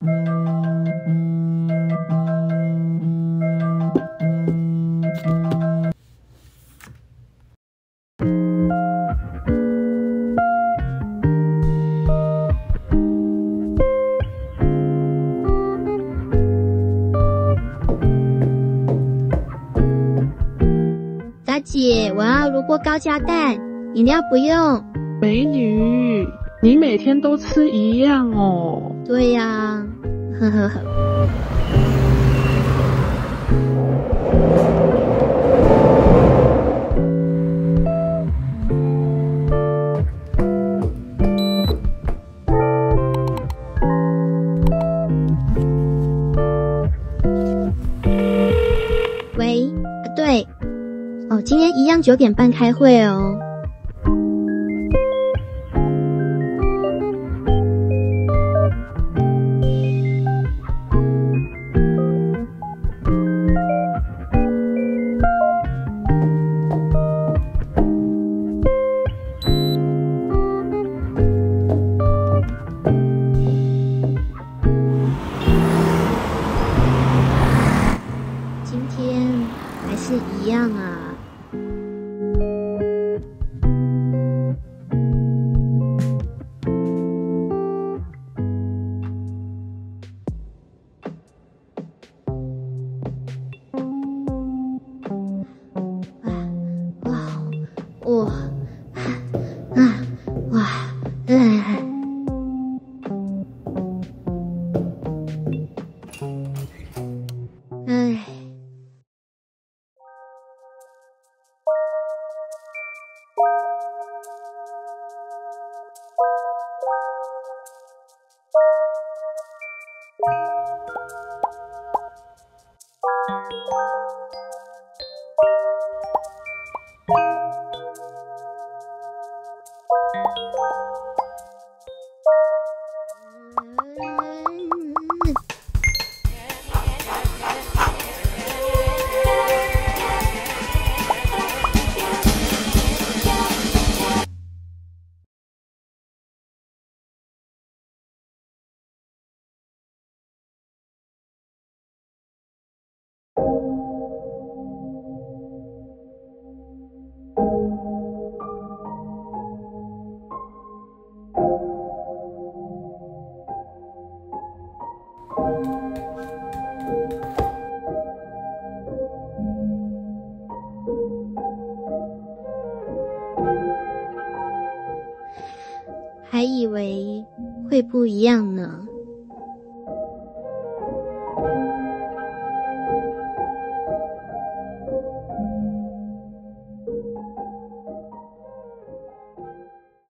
大姐，我要萝卜高加蛋，饮料不用。美女，你每天都吃一样哦。对呀，呵呵呵。喂，对，哦，今天一样九点半开会哦。是一样啊。啊哇我还以为会不一样呢。